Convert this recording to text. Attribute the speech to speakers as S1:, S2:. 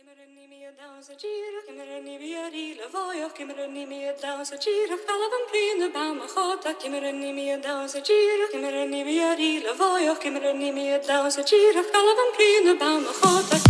S1: Kimmerni mi dans a gira, kimmerni vi a ri la voio, kimmerni mi dans a gira, calavan prina ba ma chota, kimmerni mi dans gira, kimmerni vi a voio, kimmerni mi dans gira, calavan prina ba chota.